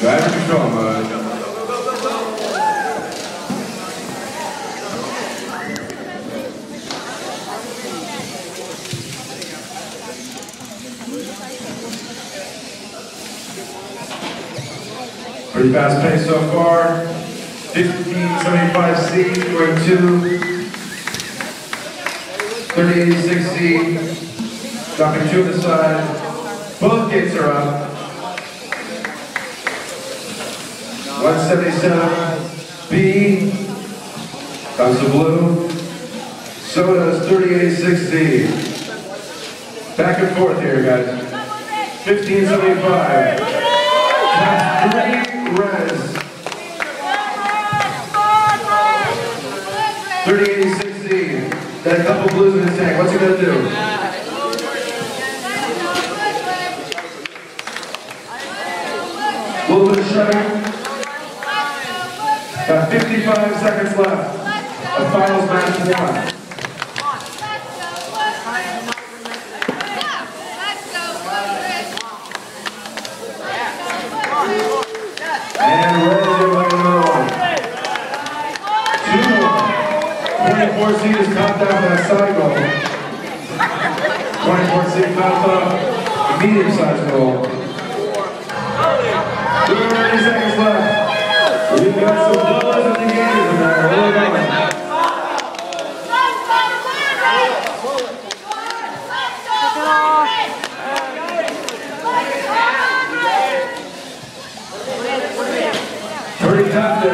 control mode. Pretty fast pace so far. 1575C, going two. 3860, dropping two on the side. Both gates are up. 177, B, the blue. So does 3860. Back and forth here, guys. 1575. Top three res. 3860. Got a couple blues in his tank. What's he do? A little bit of shuddering. Got 55 seconds left. The finals match one. And ready to go another one. Two more. 24C is topped out that side goal. 24C topped up the medium sized goal. 30 seconds left. We've got some Pretty tough?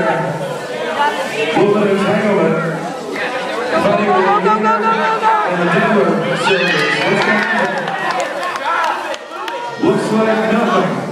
Looks like nothing.